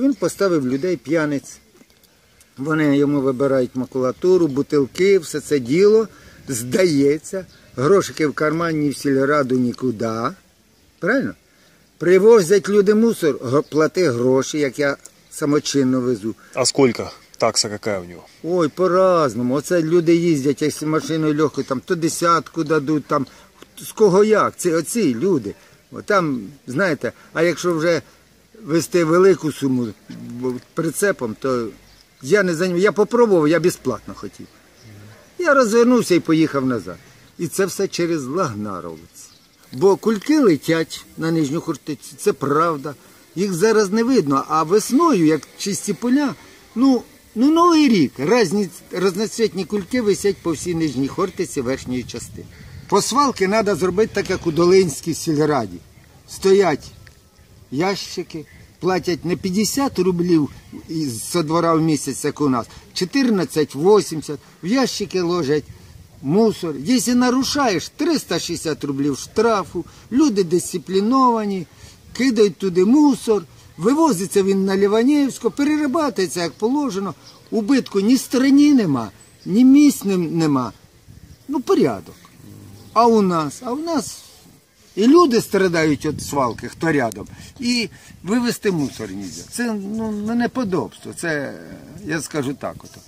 Він поставив людей п'яниць. Вони йому вибирають макулатуру, бутилки, все це діло. Здається, грошики в кармані в сільраду нікуди. Правильно? Привозять люди мусор, плати гроші, як я самочинно везу. А сколько? Такса какая у него? Ой, по-разному. Оце люди їздять, якщо машиною легкою, там то десятку дадуть, там з кого як. Це оці люди. О, Там, знаєте, а якщо вже вести велику суму прицепом, то я не за ним. Я попробував, я безплатно хотів. Я розвернувся і поїхав назад. І це все через лагна робиться. Бо кульки летять на нижню хортицю, це правда. Їх зараз не видно, а весною, як чисті поля, ну, ну новий рік. Разні, разноцвітні кульки висять по всій нижній хортиці верхньої частини. По свалки треба зробити так, як у Долинській сільраді. Стоять ящики, платять не 50 рублів со двора в місяць, як у нас, 14-80, в ящики ложать мусор. Якщо нарушаєш, 360 рублів штрафу, люди дисципліновані, кидають туди мусор, вивозиться він на Ліванівську, перерабатується як положено, убитку ні стороні нема, ні місць нема. Ну, порядок. А у нас? А у нас і люди страдають від свалки, хто рядом. І вивезти мусор нельзя. Це ну, не неподобство. Це, я скажу так. Ото.